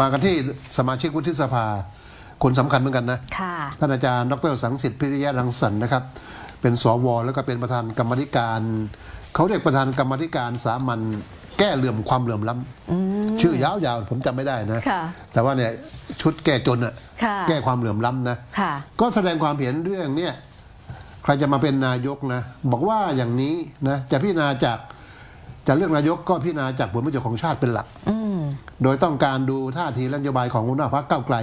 มากันที่สมาชิกวุฒิสภา คนสำคัญเหมือนกันนะค่ะท่านอาจารย์ดรสังสิทธิ์พิริยะรังสรรค์นะครับ เป็นสวแล้วก็เป็นประธานกรรมาธิการ เขาเรียกประธานกรรมาธิการสามัญแก้เหลื่อมความเหลื่อมล้ำชื่อยาวๆผมจำไม่ได้นะค่ะแต่ว่าเนี่ยชุดแก้จนอะค่ะแก้ความเหลื่อมล้ำนะค่ะก็แสดงความเห็นเรื่องเนี่ยใครจะมาเป็นนายกนะ บอกว่าอย่างนี้นะจะพิจารณาจากจะเลือกนายกก็พิจารณาจากผลประโยชน์ของชาติเป็นหลักอืม โดยต้องการดูท่าทีและนโยบายของหัวหน้าพรรคก้าวไกล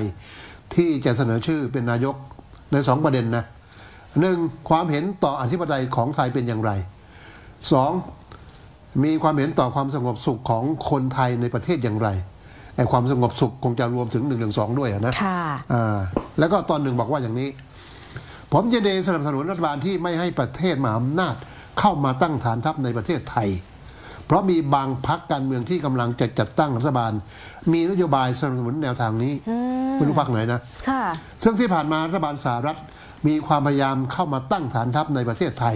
ที่จะเสนอชื่อเป็นนายกในสองประเด็นนะหนึ่งความเห็นต่ออธิปไตยของไทยเป็นอย่างไรสองมีความเห็นต่อความสงบสุขของคนไทยในประเทศอย่างไรไอ้ความสงบสุขคงจะรวมถึงหนึ่งหนึ่งสองด้วยอะนะค่ะอ่าแล้วก็ตอนหนึ่งบอกว่าอย่างนี้ ผมจะเดสนับสนุนรัฐบาลที่ไม่ให้ประเทศมหาอำนาจเข้ามาตั้งฐานทัพในประเทศไทย เพราะมีบางพักการเมืองที่กำลังจะจัดตั้งรัฐบาล มีนโยบายสนับสนุนแนวทางนี้ไม่รู้พักไหนนะค่ะซึ่งที่ผ่านมารัฐบาลสหรัฐมีความพยายามเข้ามาตั้งฐานทัพในประเทศไทย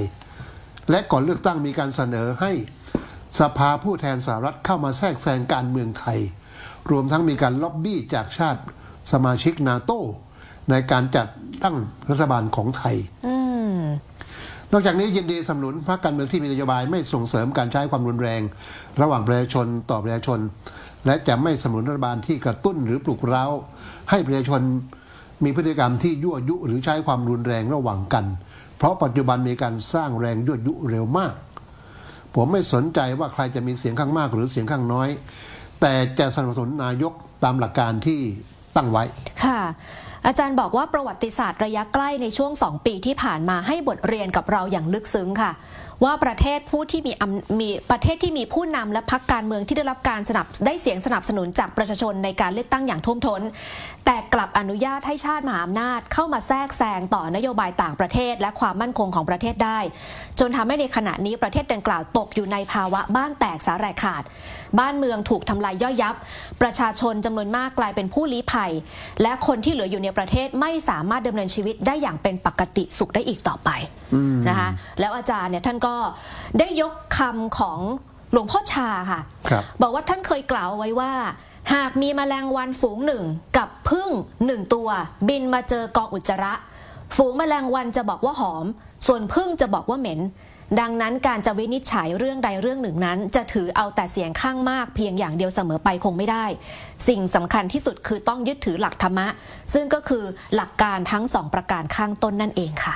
และก่อนเลือกตั้งมีการเสนอให้สภาผู้แทนสหรัฐเข้ามาแทรกแซงการเมืองไทย รวมทั้งมีการล็อบบี้จากชาติสมาชิกนาโตในการจัดตั้งรัฐบาลของไทยอืม นอกจากนี้ยินดีสนับสนุนพรรคการเมืองที่มีนโยบายไม่ส่งเสริมการใช้ความรุนแรง ระหว่างประชาชนต่อประชาชน และจะไม่สนับสนุนรัฐบาลที่กระตุ้นหรือปลุกเร้า ให้ประชาชนมีพฤติกรรมที่ยั่วยุหรือใช้ความรุนแรงระหว่างกัน เพราะปัจจุบันมีการสร้างแรงยั่วยุเร็วมาก ผมไม่สนใจว่าใครจะมีเสียงข้างมากหรือเสียงข้างน้อย แต่จะสนับสนุนนายกตามหลักการที่ ตั้งไว้ ค่ะ อาจารย์บอกว่าประวัติศาสตร์ระยะใกล้ในช่วง 2 ปีที่ผ่านมาให้บทเรียนกับเราอย่างลึกซึ้งค่ะว่าประเทศผู้ที่มีมีประเทศที่มีผู้นำและพรรคการเมืองที่ได้รับการสนับได้เสียงสนับสนุนจากประชาชนในการเลือกตั้งอย่างท่วมท้น แต่กลับอนุญาตให้ชาติมหาอำนาจเข้ามาแทรกแซงต่อนโยบายต่างประเทศ และความมั่นคงของประเทศได้ จนทำให้ในขณะนี้ประเทศดังกล่าวตกอยู่ในภาวะบ้านแตกสาแหรกขาด บ้านเมืองถูกทำลายย่อยยับ ประชาชนจำนวนมากกลายเป็นผู้ลี้ภัย และคนที่เหลืออยู่ในประเทศไม่สามารถดำเนินชีวิตได้อย่างเป็นปกติสุขได้อีกต่อไปนะคะแล้วอาจารย์เนี่ยท่านก็ได้ยกคำของหลวงพ่อชาค่ะครับบอกว่าท่านเคยกล่าวเอาไว้ว่า หากมีแมลงวันฝูงหนึ่งกับพึ่งหนึ่งตัว บินมาเจอกองอุจจาระ ฝูงแมลงวันจะบอกว่าหอม ส่วนพึ่งจะบอกว่าเหม็น ดังนั้นการจะวินิจฉัยเรื่องใดเรื่องหนึ่งนั้น จะถือเอาแต่เสียงข้างมากเพียงอย่างเดียวเสมอไปคงไม่ได้ สิ่งสำคัญที่สุดคือต้องยึดถือหลักธรรมะ ซึ่งก็คือหลักการทั้งสองประการข้างต้นนั่นเองค่ะ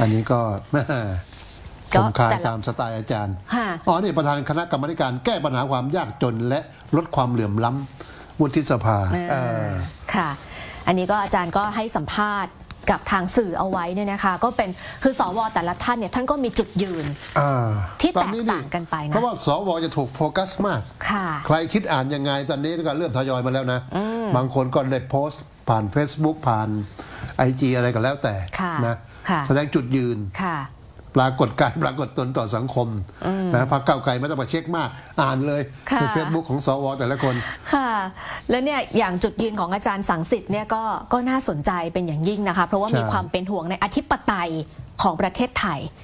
อืมค่ะอันนี้ก็แม่ก็ผมคายแต่ละตามสไตล์อาจารย์ค่ะอ๋อนี่ประธานคณะกรรมาธิการแก้ปัญหาความยากจนและลดความเหลื่อมล้ำวุฒิสภาเออค่ะ อันนี้ก็อาจารย์ก็ให้สัมภาษณ์กับทางสื่อเอาไว้เนี่ยนะคะ ก็เป็นคือสวแต่ละท่านเนี่ยท่านก็มีจุดยืนอ่าที่ตอนนี้แตกต่างกันไปนะเพราะว่าสวจะถูกโฟกัสมากค่ะใครคิดอ่านยังไงตอนนี้ก็เริ่มทยอยมาแล้วนะ บางคนก็ได้โพสต์ผ่าน Facebook ผ่าน ไอจีอะไรก็แล้วแต่ค่ะนะค่ะแสดงจุดยืนค่ะปรากฏการปรากฏตนต่อสังคมนะพักเก้าวไกลไม่ต้องมาเช็คมาก อ่านเลยค่ะในเฟซบุ๊กของสวแต่ละคน ค่ะ แล้วเนี่ยอย่างจุดยืนของอาจารย์สังสิทธิ์เนี่ยก็ก็น่าสนใจเป็นอย่างยิ่งนะคะ เพราะว่าใช่มีความเป็นห่วงในอธิปไตยของประเทศไทย